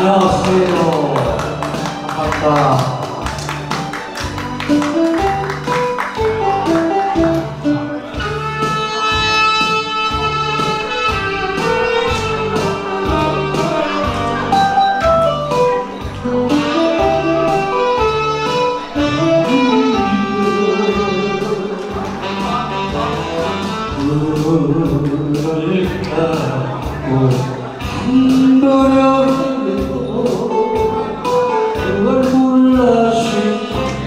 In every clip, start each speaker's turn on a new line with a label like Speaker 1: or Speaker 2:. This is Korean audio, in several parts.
Speaker 1: 안녕하세요. 반갑다. 울까 울한번여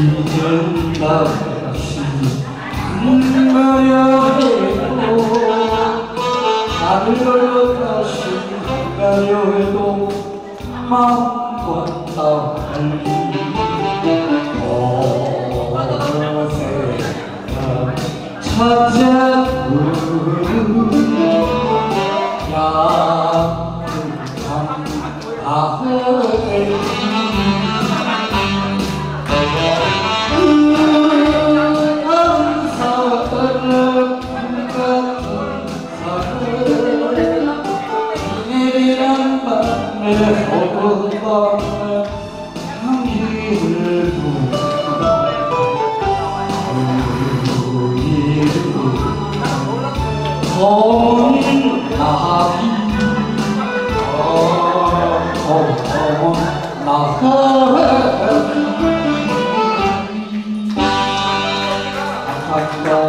Speaker 1: 다시 가야 해도 나를 다시 가려 해도 마음과 달리 어느새 찾아오는 야 나비 아까